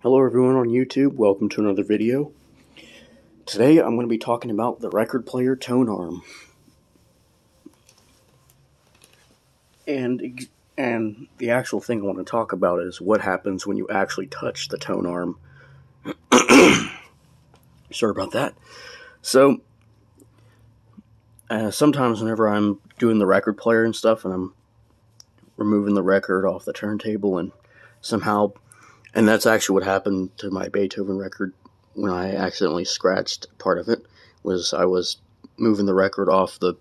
Hello everyone on YouTube, welcome to another video. Today I'm going to be talking about the record player tone arm. And and the actual thing I want to talk about is what happens when you actually touch the tone arm. Sorry about that. So uh, sometimes whenever I'm doing the record player and stuff and I'm removing the record off the turntable and somehow and that's actually what happened to my Beethoven record when I accidentally scratched part of it. Was I was moving the record off the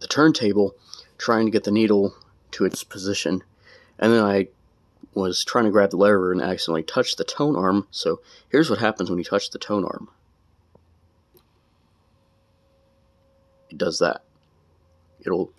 the turntable, trying to get the needle to its position, and then I was trying to grab the lever and accidentally touched the tone arm. So here's what happens when you touch the tone arm. It does that. It'll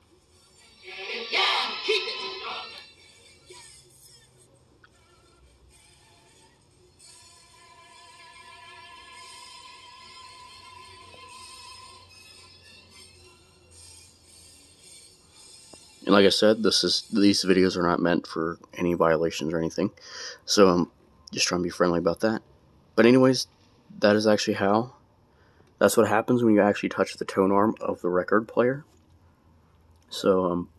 And like I said, this is these videos are not meant for any violations or anything. So I'm just trying to be friendly about that. But anyways, that is actually how that's what happens when you actually touch the tone arm of the record player. So um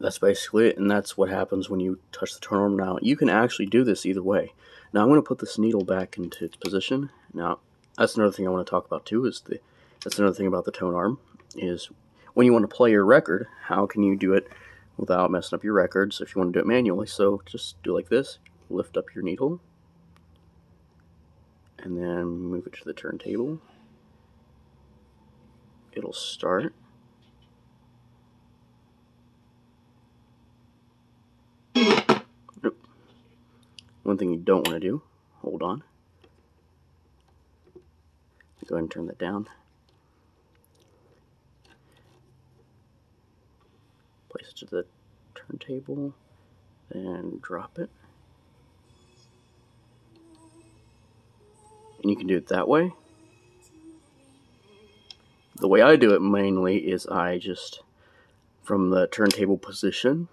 that's basically it, and that's what happens when you touch the tone arm. Now, you can actually do this either way. Now, I'm going to put this needle back into its position. Now, that's another thing I want to talk about too. Is the that's another thing about the tone arm is when you want to play your record, how can you do it without messing up your records if you want to do it manually? So just do like this, lift up your needle, and then move it to the turntable. It'll start. Nope. One thing you don't want to do, hold on. Go ahead and turn that down. Place it to the turntable, and drop it. And you can do it that way. The way I do it mainly is I just, from the turntable position,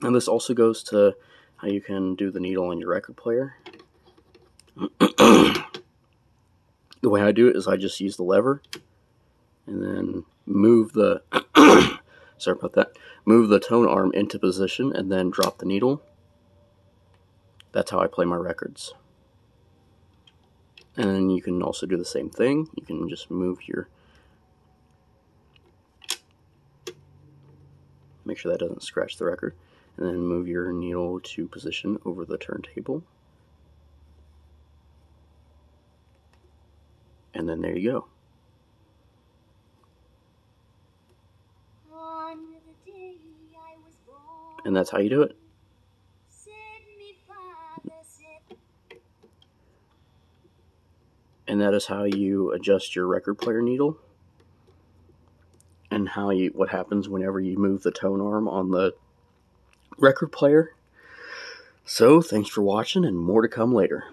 and this also goes to how you can do the needle on your record player. the way I do it is I just use the lever and then move the sorry about that, move the tone arm into position and then drop the needle. That's how I play my records. And then you can also do the same thing. You can just move your, make sure that doesn't scratch the record, and then move your needle to position over the turntable. And then there you go. And that's how you do it. And that is how you adjust your record player needle. And how you what happens whenever you move the tone arm on the record player. So, thanks for watching and more to come later.